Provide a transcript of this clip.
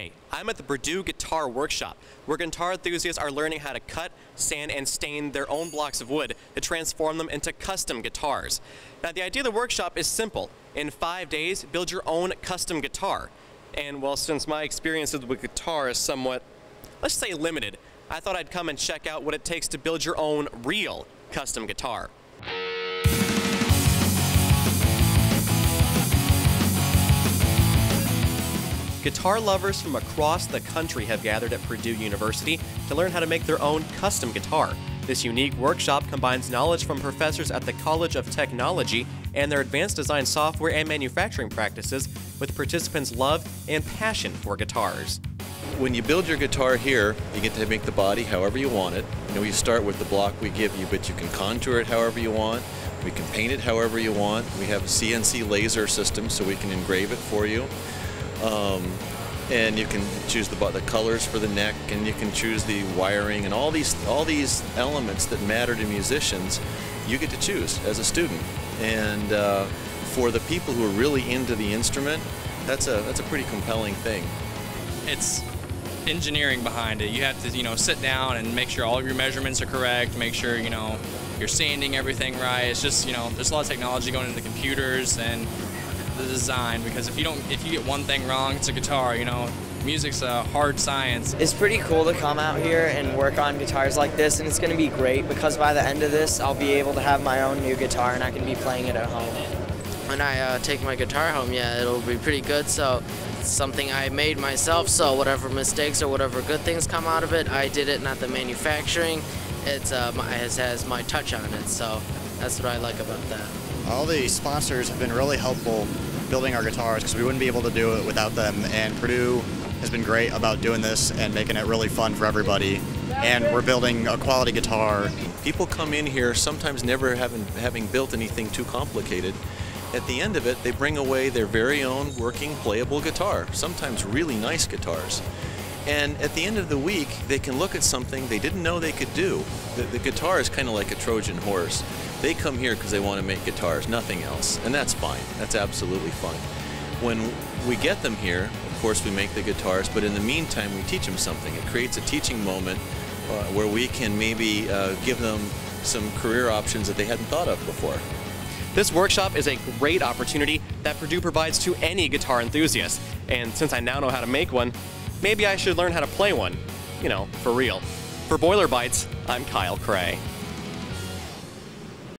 Hey, I'm at the Purdue Guitar Workshop, where guitar enthusiasts are learning how to cut, sand, and stain their own blocks of wood to transform them into custom guitars. Now, the idea of the workshop is simple. In five days, build your own custom guitar. And well, since my experiences with guitar is somewhat, let's say, limited, I thought I'd come and check out what it takes to build your own real custom guitar. Guitar lovers from across the country have gathered at Purdue University to learn how to make their own custom guitar. This unique workshop combines knowledge from professors at the College of Technology and their advanced design software and manufacturing practices with participants' love and passion for guitars. When you build your guitar here, you get to make the body however you want it. You know, you start with the block we give you, but you can contour it however you want. We can paint it however you want. We have a CNC laser system so we can engrave it for you. Um, and you can choose the, the colors for the neck and you can choose the wiring and all these all these elements that matter to musicians you get to choose as a student. And uh, for the people who are really into the instrument that's a that's a pretty compelling thing. It's engineering behind it. You have to you know sit down and make sure all of your measurements are correct make sure you know you're sanding everything right. It's just you know there's a lot of technology going into the computers and the design because if you don't if you get one thing wrong it's a guitar you know? Music's a hard science. It's pretty cool to come out here and work on guitars like this and it's going to be great because by the end of this i'll be able to have my own new guitar and i can be playing it at home. When i uh, take my guitar home yeah it'll be pretty good so it's something i made myself so whatever mistakes or whatever good things come out of it i did it not the manufacturing. It's uh, it has my touch on it so that's what i like about that all the sponsors have been really helpful building our guitars because we wouldn't be able to do it without them. And Purdue has been great about doing this and making it really fun for everybody. And we're building a quality guitar. People come in here sometimes never having, having built anything too complicated. At the end of it, they bring away their very own working, playable guitar, sometimes really nice guitars. And at the end of the week, they can look at something they didn't know they could do. The, the guitar is kind of like a Trojan horse. They come here because they want to make guitars, nothing else, and that's fine. That's absolutely fine. When we get them here, of course, we make the guitars, but in the meantime, we teach them something. It creates a teaching moment uh, where we can maybe uh, give them some career options that they hadn't thought of before. This workshop is a great opportunity that Purdue provides to any guitar enthusiast. And since I now know how to make one, maybe I should learn how to play one. You know, for real. For Boiler Bytes, I'm Kyle Cray.